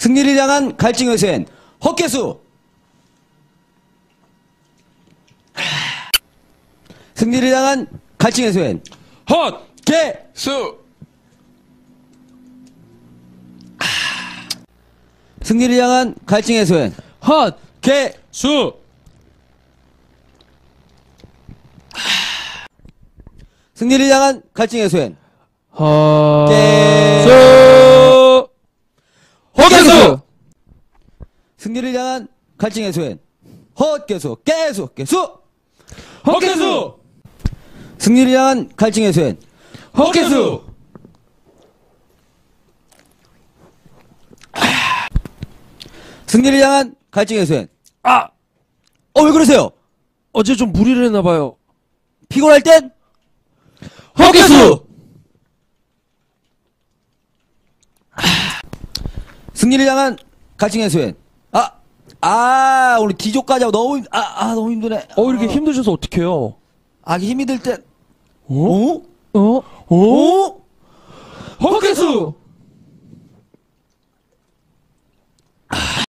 승리를 향한 갈증의 쇠엔 헛개수. 승리를 향한 갈증의 쇠엔 헛! 개. 수! 승리를 향한 갈증의 쇠엔 헛! 개. 수! 승리를 향한 갈증의 쇠엔 헛! 개. 수! 헛개수! 승리를 향한 갈증의 쇠엔 헛개수. 개수. 개수. 헛개수! 승리를 향한 갈증의 쇠엔 헛개수! 승리를 향한 갈증의 쇠엔 아! 어 왜 그러세요? 어제 좀 무리를 했나봐요. 피곤할 땐 헛개수! 승리를 향한 갈증의 쇠엔 아, 아, 오늘 기조까지 하고 너무, 힘- 아, 아, 너무 힘드네. 어, 이렇게 힘드셔서 어떡해요? 아, 힘이 들 땐, 어? 어? 어? 어? 헛개수!